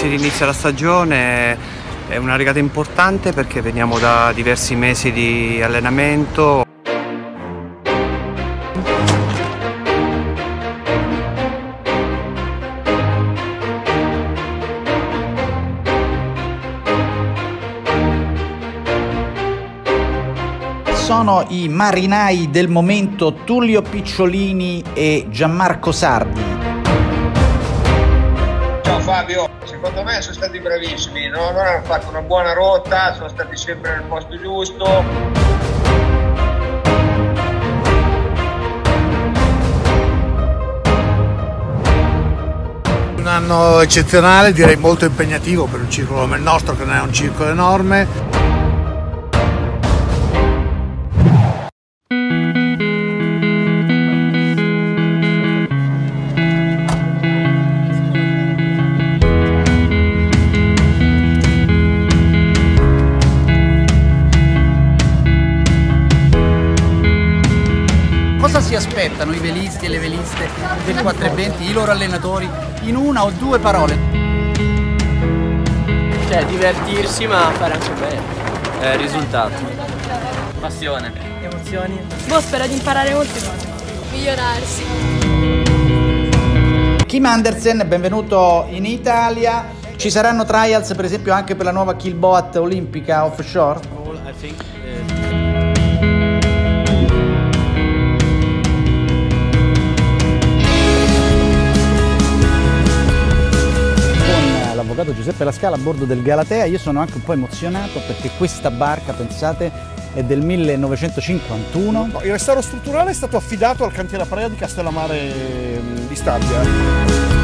si rinizia la stagione, è una regata importante perché veniamo da diversi mesi di allenamento. sono i marinai del momento Tullio Picciolini e Gianmarco Sardi. Fabio, secondo me sono stati bravissimi, no? loro hanno fatto una buona rotta, sono stati sempre nel posto giusto. Un anno eccezionale, direi molto impegnativo per un circolo come il nostro che non è un circolo enorme. Si aspettano i velisti e le veliste del 420, i loro allenatori, in una o due parole? Cioè, divertirsi ma fare anche bene. Eh, risultato. Passione. Emozioni. Boh, spero di imparare molte cose. Migliorarsi. Kim Andersen, benvenuto in Italia. Ci saranno trials per esempio anche per la nuova Killboat olimpica offshore? L'avvocato Giuseppe Lascala a bordo del Galatea. Io sono anche un po' emozionato perché questa barca, pensate, è del 1951. No, il restauro strutturale è stato affidato al cantiere Aprea di Castellammare mm, di Stabia.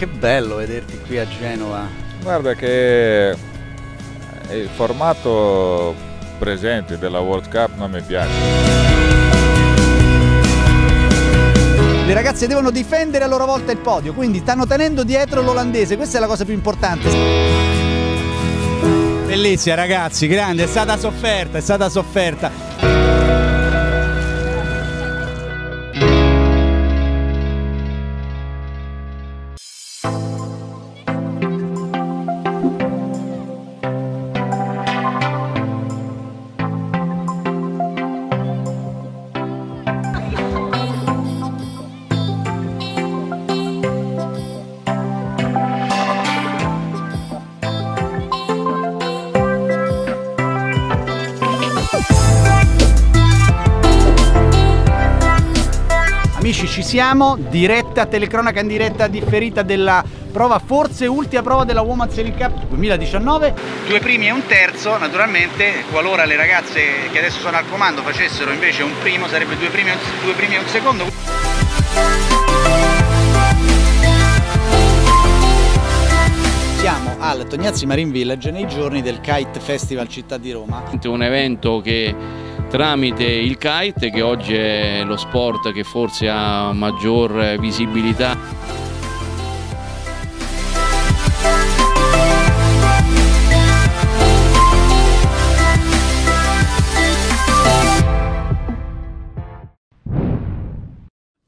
Che bello vederti qui a Genova. Guarda che il formato presente della World Cup non mi piace. Le ragazze devono difendere a loro volta il podio, quindi stanno tenendo dietro l'olandese, questa è la cosa più importante. Bellissima ragazzi, grande, è stata sofferta, è stata sofferta. Siamo, diretta telecronaca in diretta differita della prova, forse ultima prova della Women's Sailing Cup 2019. Due primi e un terzo, naturalmente qualora le ragazze che adesso sono al comando facessero invece un primo sarebbe due primi, due primi e un secondo. Siamo al Tognazzi Marine Village nei giorni del Kite Festival Città di Roma. Un evento che tramite il kite che oggi è lo sport che forse ha maggior visibilità.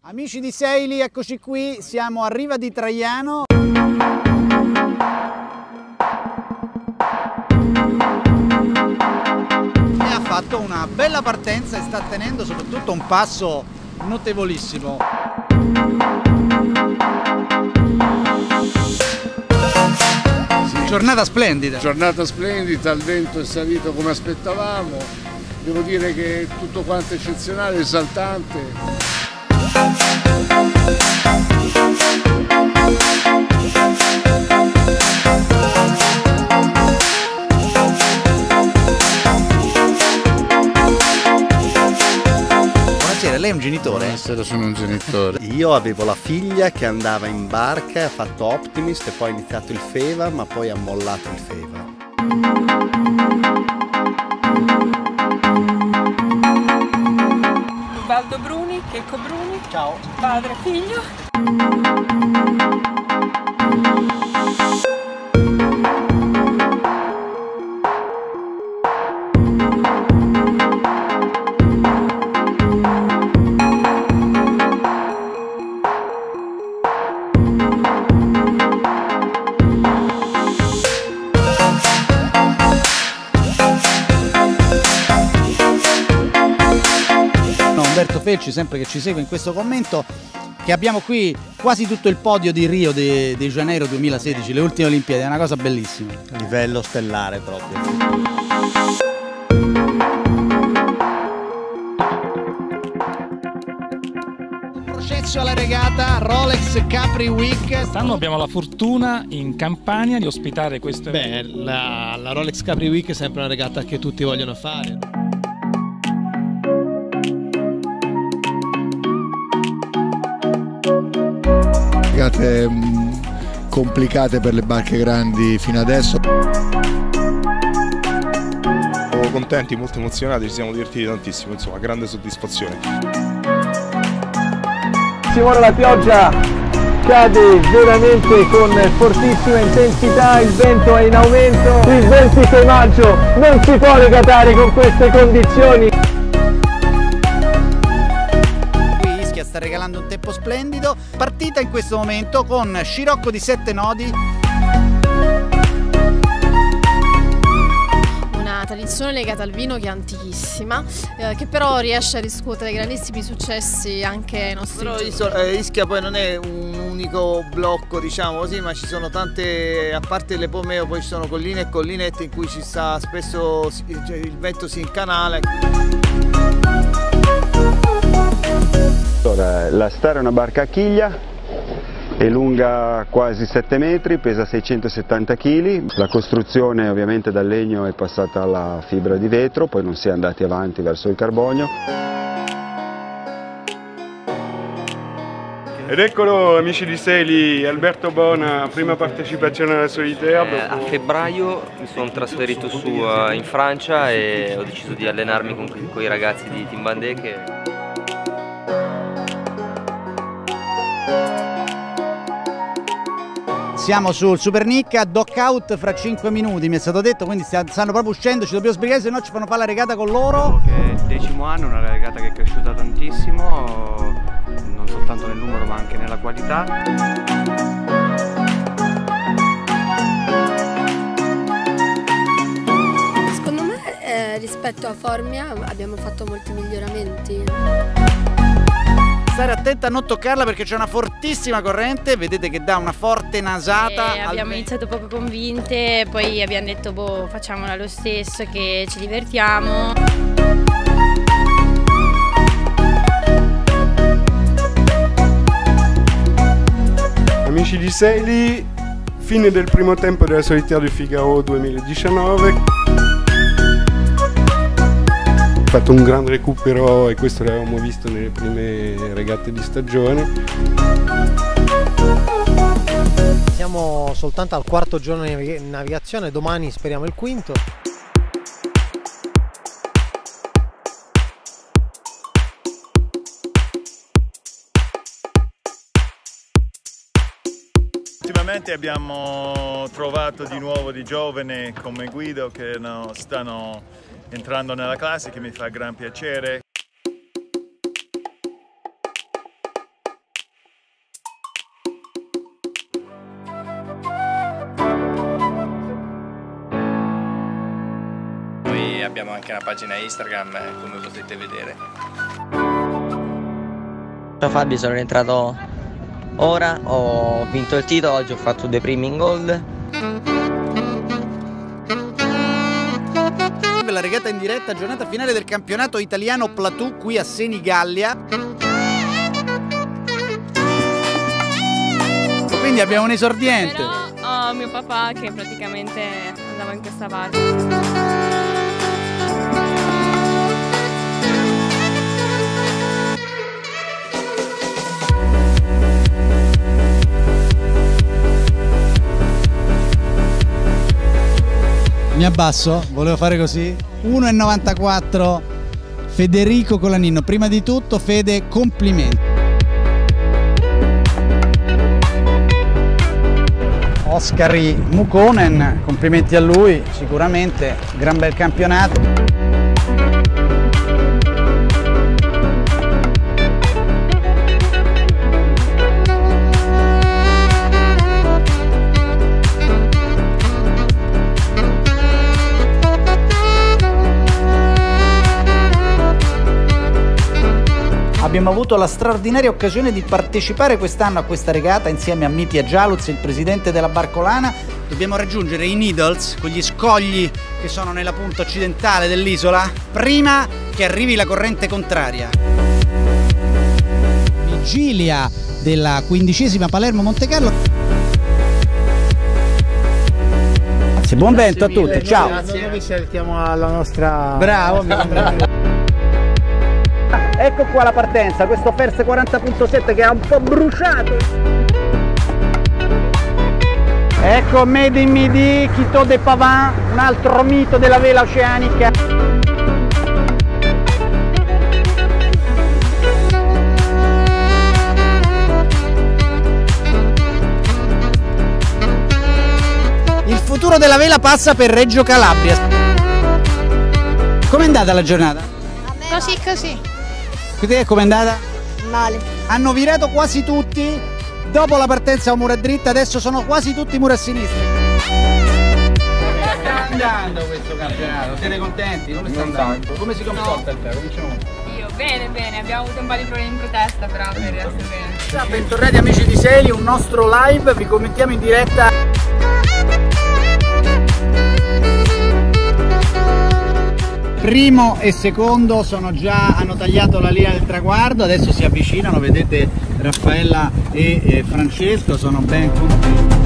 Amici di Seili, eccoci qui, siamo a Riva di Traiano. Fatto una bella partenza e sta tenendo soprattutto un passo notevolissimo. Giornata splendida. Giornata splendida, il vento è salito come aspettavamo, devo dire che tutto quanto eccezionale, esaltante. lei è un genitore? Buonasera, sono un genitore. Io avevo la figlia che andava in barca, ha fatto Optimist e poi ha iniziato il Feva, ma poi ha mollato il Feva. Ubaldo Bruni, Checco Bruni. Ciao. Padre, figlio. thank you Felci, sempre che ci segue in questo commento, che abbiamo qui quasi tutto il podio di Rio de, de Janeiro 2016, le ultime Olimpiadi, è una cosa bellissima. Livello stellare proprio. Processo alla regata Rolex Capri Week. Quest'anno abbiamo la fortuna in Campania di ospitare questo Beh, la, la Rolex Capri Week è sempre una regata che tutti vogliono fare. Mh, complicate per le barche grandi fino adesso. Siamo contenti, molto emozionati, ci siamo divertiti tantissimo, insomma, grande soddisfazione. Simone la pioggia cade veramente con fortissima intensità, il vento è in aumento, il 26 maggio non si può regatare con queste condizioni. Sta regalando un tempo splendido, partita in questo momento con scirocco di 7 nodi. Una tradizione legata al vino che è antichissima, eh, che però riesce a riscuotere grandissimi successi anche ai nostri Però. Isola- eh, Ischia poi non è un unico blocco, diciamo così, ma ci sono tante, a parte le Pomeo, poi ci sono colline e collinette in cui ci sta spesso, cioè, il vento si incanala. Allora, la Star è una barca a chiglia, è lunga quasi 7 metri, pesa 670 kg, la costruzione ovviamente dal legno è passata alla fibra di vetro, poi non si è andati avanti verso il carbonio. Ed eccolo amici di Seli, Alberto Bona, prima partecipazione alla Solitea. Eh, a febbraio mi sono trasferito su eh, in Francia e ho deciso di allenarmi con, con i ragazzi di Team Bandé che Siamo sul Super dock out fra 5 minuti, mi è stato detto, quindi stanno proprio uscendo, ci dobbiamo spiegare se no ci fanno fare la regata con loro. Che è il decimo anno, una regata che è cresciuta tantissimo, non soltanto nel numero ma anche nella qualità. Secondo me eh, rispetto a Formia abbiamo fatto molti miglioramenti. Stare attenta a non toccarla perché c'è una fortissima corrente, vedete che dà una forte nasata. E al abbiamo vento. iniziato poco convinte, poi abbiamo detto boh facciamola lo stesso che ci divertiamo. Amici di Seli, fine del primo tempo della Solitaire du Figaro 2019. Fatto un gran recupero e questo l'avevamo visto nelle prime regate di stagione. Siamo soltanto al quarto giorno di navig- navigazione, domani speriamo il quinto. Ultimamente abbiamo trovato di nuovo di giovani come Guido che no, stanno entrando nella classe che mi fa gran piacere. Noi abbiamo anche una pagina Instagram, eh, come potete vedere. Ciao Fabio, sono rientrato ora, ho vinto il titolo, oggi ho fatto due primi in gold. La regata in diretta, giornata finale del campionato italiano Platou qui a Senigallia. Quindi abbiamo un esordiente. Però ho mio papà che praticamente andava in questa barca. Mi abbasso, volevo fare così. 1,94 Federico Colanino. Prima di tutto, Fede, complimenti. Oscari Mukonen, complimenti a lui, sicuramente, gran bel campionato. Abbiamo avuto la straordinaria occasione di partecipare quest'anno a questa regata insieme a Mitia Gialuz, il presidente della Barcolana. Dobbiamo raggiungere i Needles, quegli scogli che sono nella punta occidentale dell'isola, prima che arrivi la corrente contraria. Vigilia della quindicesima Palermo Monte Carlo. Grazie, buon vento a tutti, ciao. Noi vi saltiamo alla nostra... Bravo, mi sembra. Ecco qua la partenza, questo Fers 40.7 che ha un po' bruciato. Ecco Made in Midi, Quito de Pavin, un altro mito della vela oceanica. Il futuro della vela passa per Reggio Calabria. Com'è andata la giornata? Così così. Te com'è andata? Male. Hanno virato quasi tutti. Dopo la partenza a mura dritta, adesso sono quasi tutti mura a sinistra. Come sta andando questo campionato? Siete contenti? Come sta andando? Come si comporta il te? Cominciamo. Io, bene, bene, abbiamo avuto un po' di problemi in protesta, però per il resto bene. Bentornati amici di Seli, un nostro live, vi commentiamo in diretta. Primo e secondo sono già, hanno tagliato la linea del traguardo, adesso si avvicinano, vedete Raffaella e eh, Francesco, sono ben contenti.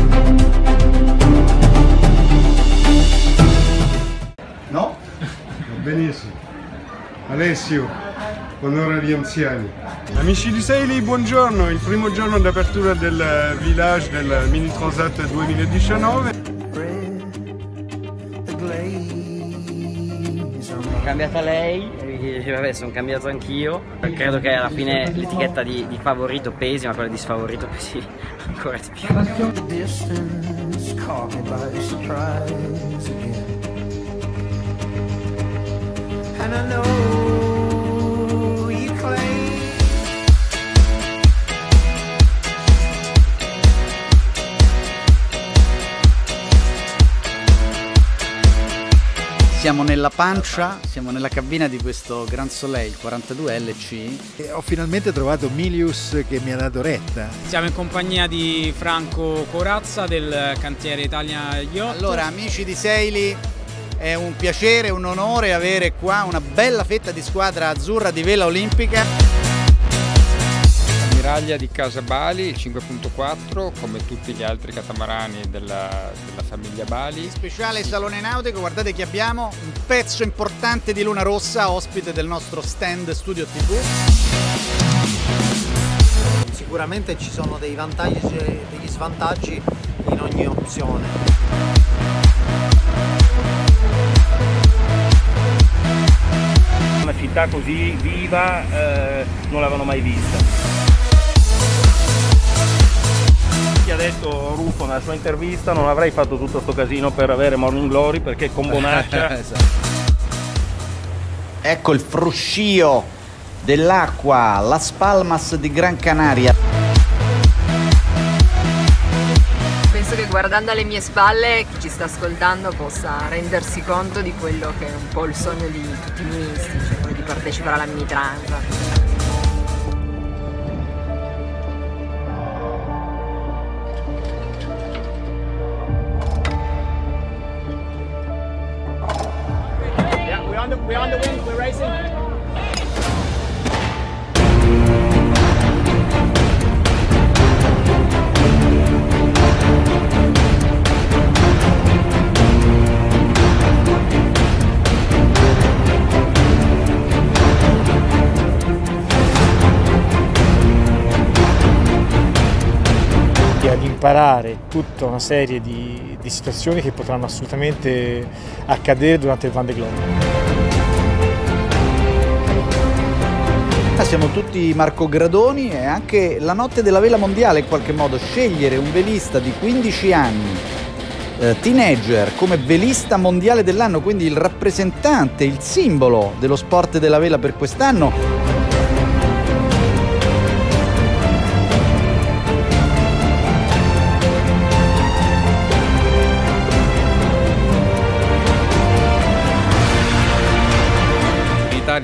No? Benissimo. Alessio, onore agli anziani. Amici di Seili, buongiorno. Il primo giorno d'apertura del village del Mini Transat 2019. Sono cambiata lei, e vabbè sono cambiato anch'io. Credo che alla fine l'etichetta di, di favorito pesi, ma quella di sfavorito pesi ancora di più. And I know Siamo nella pancia, siamo nella cabina di questo Gran Soleil 42 LC. E ho finalmente trovato Milius che mi ha dato retta. Siamo in compagnia di Franco Corazza del cantiere Italia Yacht. Allora, amici di Seili, è un piacere, un onore avere qua una bella fetta di squadra azzurra di vela olimpica. Ammiraglia di Casa Bali, il 5.4, come tutti gli altri catamarani della, della famiglia Bali. Speciale salone nautico, guardate che abbiamo un pezzo importante di Luna Rossa, ospite del nostro stand Studio TV. Sicuramente ci sono dei vantaggi e degli svantaggi in ogni opzione. Una città così viva eh, non l'avevano mai vista. Chi ha detto Ruffo nella sua intervista non avrei fatto tutto questo casino per avere Morning Glory perché con Bonaccia Ecco il fruscio dell'acqua, Las Palmas di Gran Canaria. Penso che guardando alle mie spalle chi ci sta ascoltando possa rendersi conto di quello che è un po' il sogno di tutti i ministri, cioè quello di partecipare alla mini e ad imparare tutta una serie di, di situazioni che potranno assolutamente accadere durante il Van de Globe. Ah, Siamo tutti Marco Gradoni e anche la notte della vela mondiale in qualche modo scegliere un velista di 15 anni eh, teenager come velista mondiale dell'anno, quindi il rappresentante, il simbolo dello sport della vela per quest'anno.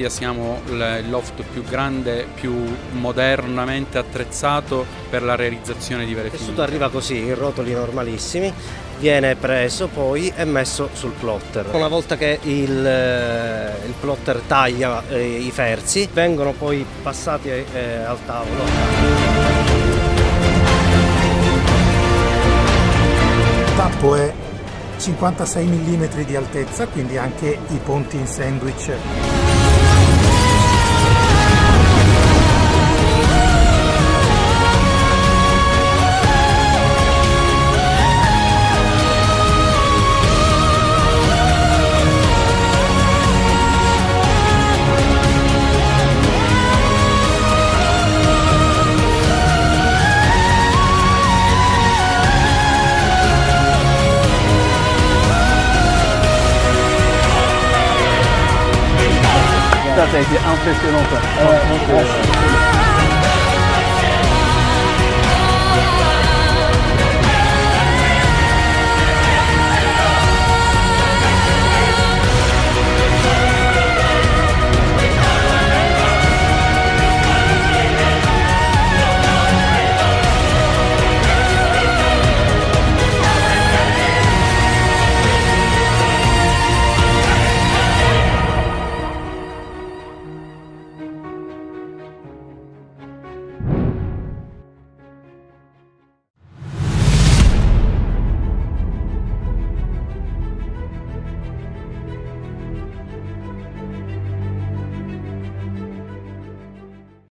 Italia siamo il loft più grande, più modernamente attrezzato per la realizzazione di vere Il figure. tessuto arriva così, in rotoli normalissimi, viene preso poi e messo sul plotter. Una volta che il, eh, il plotter taglia eh, i ferzi, vengono poi passati eh, al tavolo. Il tappo è 56 mm di altezza, quindi anche i ponti in sandwich impressionnant. Ça. Ouais, ouais,